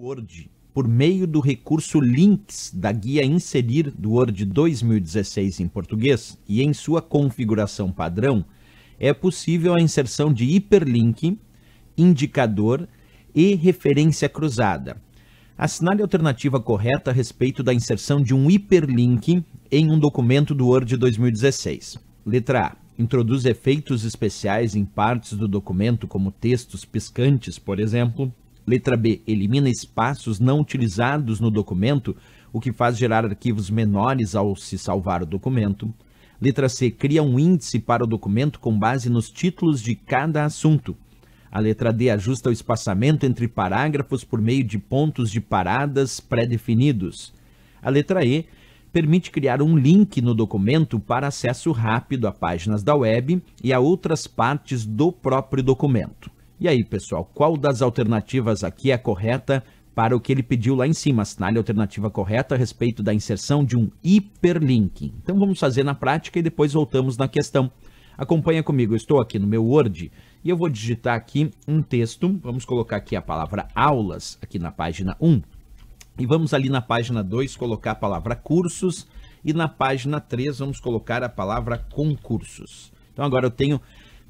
Word por meio do recurso Links da guia Inserir do Word 2016 em português e em sua configuração padrão, é possível a inserção de hiperlink, indicador e referência cruzada. Assinale a alternativa correta a respeito da inserção de um hiperlink em um documento do Word 2016. Letra A. Introduz efeitos especiais em partes do documento, como textos piscantes, por exemplo. Letra B. Elimina espaços não utilizados no documento, o que faz gerar arquivos menores ao se salvar o documento. Letra C. Cria um índice para o documento com base nos títulos de cada assunto. A letra D ajusta o espaçamento entre parágrafos por meio de pontos de paradas pré-definidos. A letra E permite criar um link no documento para acesso rápido a páginas da web e a outras partes do próprio documento. E aí, pessoal, qual das alternativas aqui é correta para o que ele pediu lá em cima? Assinale a alternativa correta a respeito da inserção de um hiperlink. Então vamos fazer na prática e depois voltamos na questão. Acompanha comigo, eu estou aqui no meu Word e eu vou digitar aqui um texto. Vamos colocar aqui a palavra aulas, aqui na página 1. E vamos ali na página 2 colocar a palavra cursos e na página 3 vamos colocar a palavra concursos. Então agora eu tenho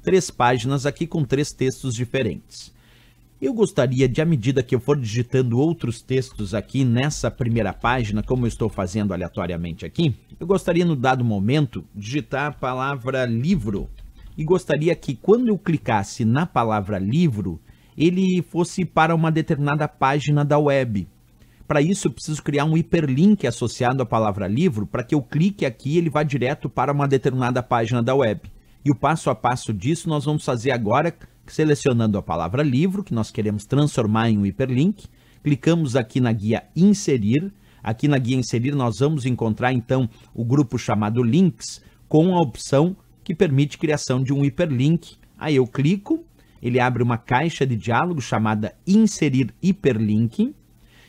três páginas aqui com três textos diferentes. Eu gostaria de, à medida que eu for digitando outros textos aqui nessa primeira página, como eu estou fazendo aleatoriamente aqui, eu gostaria, no dado momento, digitar a palavra livro. E gostaria que, quando eu clicasse na palavra livro, ele fosse para uma determinada página da web. Para isso, eu preciso criar um hiperlink associado à palavra livro, para que eu clique aqui e ele vá direto para uma determinada página da web. E o passo a passo disso nós vamos fazer agora, selecionando a palavra livro, que nós queremos transformar em um hiperlink. Clicamos aqui na guia Inserir. Aqui na guia Inserir nós vamos encontrar então o grupo chamado Links, com a opção que permite criação de um hiperlink. Aí eu clico, ele abre uma caixa de diálogo chamada Inserir Hiperlink.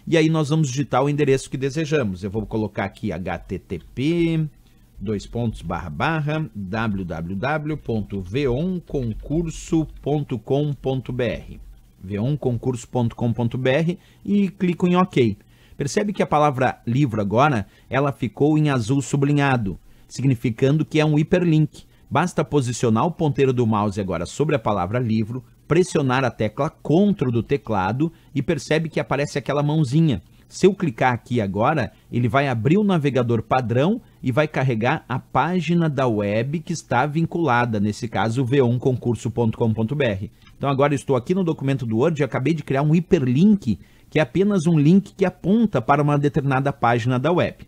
E aí nós vamos digitar o endereço que desejamos. Eu vou colocar aqui http dois pontos, barra, barra, www.veonconcurso.com.br veonconcurso.com.br e clico em OK. Percebe que a palavra livro agora, ela ficou em azul sublinhado, significando que é um hiperlink. Basta posicionar o ponteiro do mouse agora sobre a palavra livro, pressionar a tecla CTRL do teclado e percebe que aparece aquela mãozinha. Se eu clicar aqui agora, ele vai abrir o navegador padrão e vai carregar a página da web que está vinculada, nesse caso, veonconcurso.com.br. Então agora estou aqui no documento do Word e acabei de criar um hiperlink, que é apenas um link que aponta para uma determinada página da web.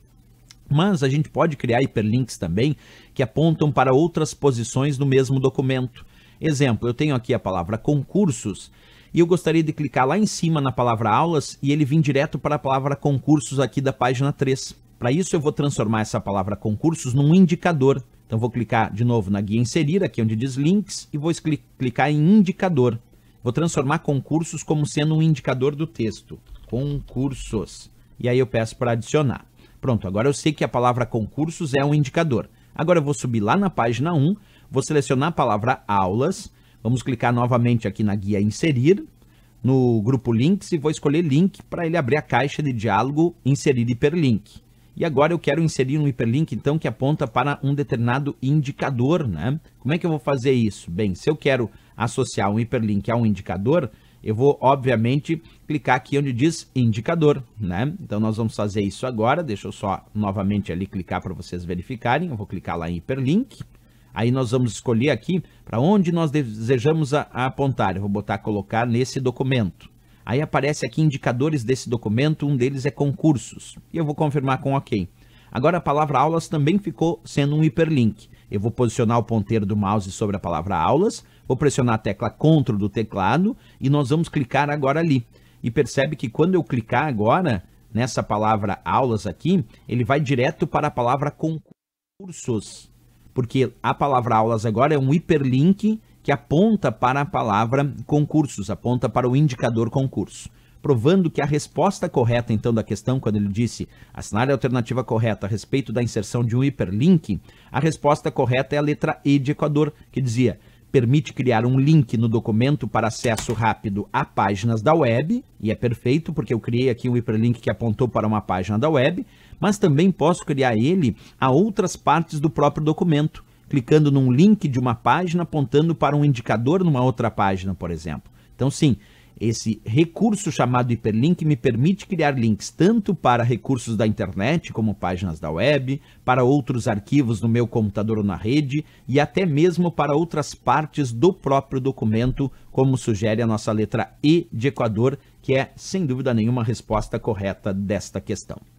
Mas a gente pode criar hiperlinks também que apontam para outras posições no mesmo documento. Exemplo, eu tenho aqui a palavra concursos e eu gostaria de clicar lá em cima na palavra aulas e ele vir direto para a palavra concursos aqui da página 3. Para isso eu vou transformar essa palavra concursos num indicador. Então vou clicar de novo na guia inserir, aqui onde diz links, e vou clicar em indicador. Vou transformar concursos como sendo um indicador do texto. Concursos. E aí eu peço para adicionar. Pronto, agora eu sei que a palavra concursos é um indicador. Agora eu vou subir lá na página 1, vou selecionar a palavra aulas, Vamos clicar novamente aqui na guia Inserir, no grupo Links e vou escolher Link para ele abrir a caixa de diálogo Inserir Hiperlink. E agora eu quero inserir um hiperlink, então, que aponta para um determinado indicador, né? Como é que eu vou fazer isso? Bem, se eu quero associar um hiperlink a um indicador, eu vou, obviamente, clicar aqui onde diz indicador, né? Então, nós vamos fazer isso agora. Deixa eu só novamente ali clicar para vocês verificarem. Eu vou clicar lá em hiperlink. Aí nós vamos escolher aqui para onde nós desejamos a, a apontar. Eu vou botar colocar nesse documento. Aí aparece aqui indicadores desse documento, um deles é concursos. E eu vou confirmar com OK. Agora a palavra aulas também ficou sendo um hiperlink. Eu vou posicionar o ponteiro do mouse sobre a palavra aulas, vou pressionar a tecla CTRL do teclado e nós vamos clicar agora ali. E percebe que quando eu clicar agora nessa palavra aulas aqui, ele vai direto para a palavra concursos porque a palavra aulas agora é um hiperlink que aponta para a palavra concursos, aponta para o indicador concurso. Provando que a resposta correta, então, da questão, quando ele disse assinar a alternativa correta a respeito da inserção de um hiperlink, a resposta correta é a letra E de Equador, que dizia permite criar um link no documento para acesso rápido a páginas da web, e é perfeito porque eu criei aqui um hiperlink que apontou para uma página da web, mas também posso criar ele a outras partes do próprio documento, clicando num link de uma página apontando para um indicador numa outra página, por exemplo. Então, sim, esse recurso chamado hiperlink me permite criar links tanto para recursos da internet, como páginas da web, para outros arquivos no meu computador ou na rede e até mesmo para outras partes do próprio documento, como sugere a nossa letra E de Equador, que é sem dúvida nenhuma a resposta correta desta questão.